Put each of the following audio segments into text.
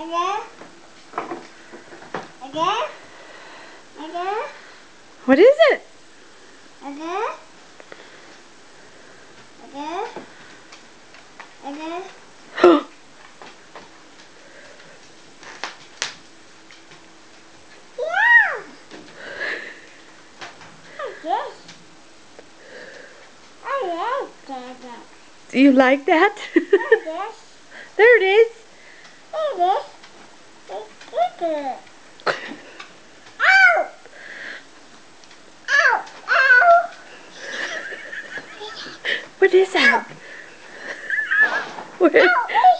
Again. Again. Again. What is it? Again. Again. Again. Yeah. I guess. I like that. Do you like that? There it is. What is that? Where,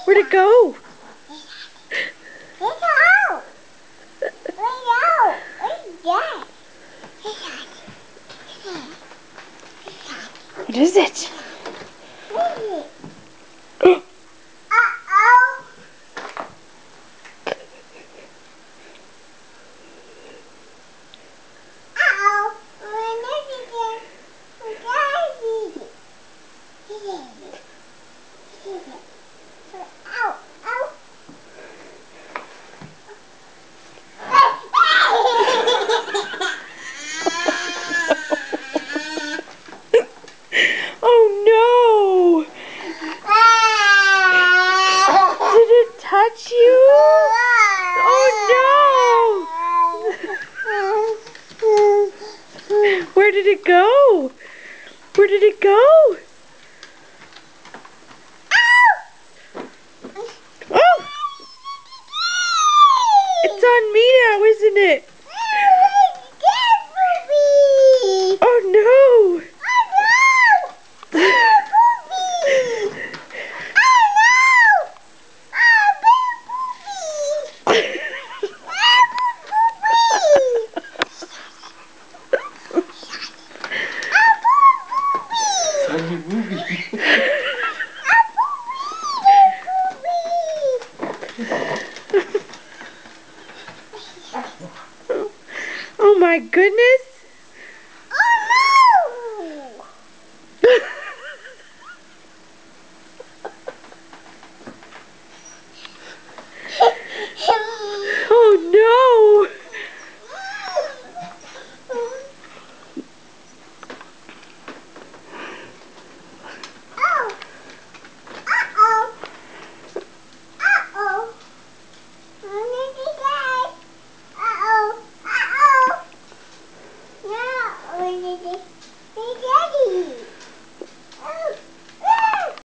where'd it go? What is it? it go? Where did it go? Oh my goodness! にじ。にじ。